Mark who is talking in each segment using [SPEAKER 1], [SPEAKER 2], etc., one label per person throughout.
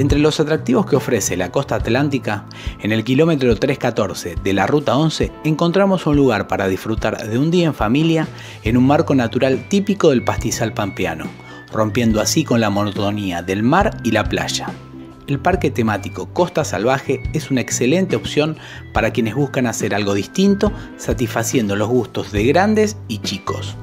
[SPEAKER 1] Entre los atractivos que ofrece la costa atlántica, en el kilómetro 314 de la Ruta 11 encontramos un lugar para disfrutar de un día en familia en un marco natural típico del pastizal pampeano, rompiendo así con la monotonía del mar y la playa. El parque temático Costa Salvaje es una excelente opción para quienes buscan hacer algo distinto, satisfaciendo los gustos de grandes y chicos.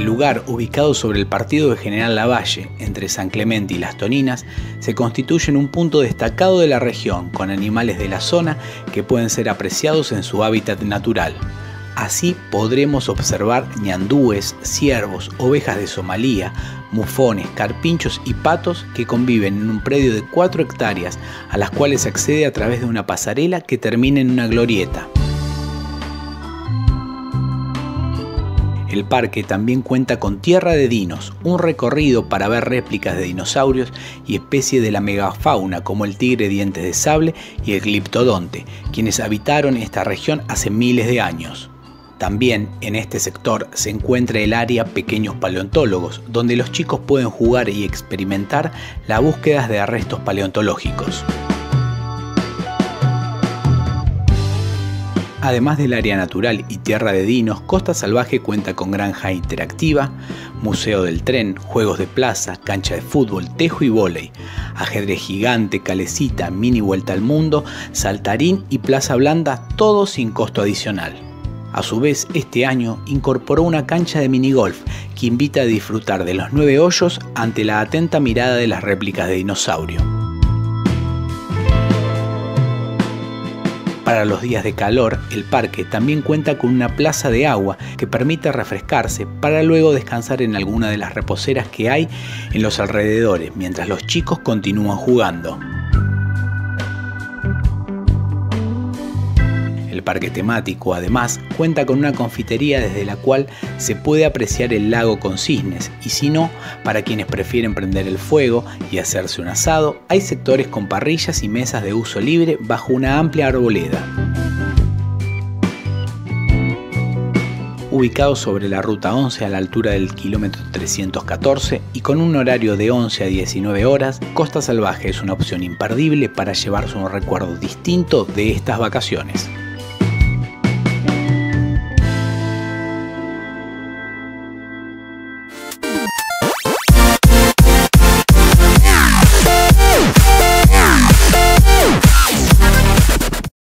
[SPEAKER 1] El lugar, ubicado sobre el partido de General Lavalle, entre San Clemente y Las Toninas, se constituye en un punto destacado de la región, con animales de la zona que pueden ser apreciados en su hábitat natural. Así podremos observar ñandúes, ciervos, ovejas de Somalía, mufones, carpinchos y patos que conviven en un predio de 4 hectáreas, a las cuales accede a través de una pasarela que termina en una glorieta. El parque también cuenta con Tierra de Dinos, un recorrido para ver réplicas de dinosaurios y especies de la megafauna como el tigre dientes de sable y el gliptodonte, quienes habitaron esta región hace miles de años. También en este sector se encuentra el área Pequeños Paleontólogos, donde los chicos pueden jugar y experimentar las búsquedas de restos paleontológicos. Además del área natural y tierra de dinos, Costa Salvaje cuenta con granja interactiva, museo del tren, juegos de plaza, cancha de fútbol, tejo y vóley, ajedrez gigante, calecita, mini vuelta al mundo, saltarín y plaza blanda, todo sin costo adicional. A su vez, este año incorporó una cancha de minigolf que invita a disfrutar de los nueve hoyos ante la atenta mirada de las réplicas de dinosaurio. Para los días de calor, el parque también cuenta con una plaza de agua que permite refrescarse para luego descansar en alguna de las reposeras que hay en los alrededores mientras los chicos continúan jugando. El parque temático además cuenta con una confitería desde la cual se puede apreciar el lago con cisnes y si no, para quienes prefieren prender el fuego y hacerse un asado, hay sectores con parrillas y mesas de uso libre bajo una amplia arboleda. ubicado sobre la ruta 11 a la altura del kilómetro 314 y con un horario de 11 a 19 horas, Costa Salvaje es una opción imperdible para llevarse un recuerdo distinto de estas vacaciones.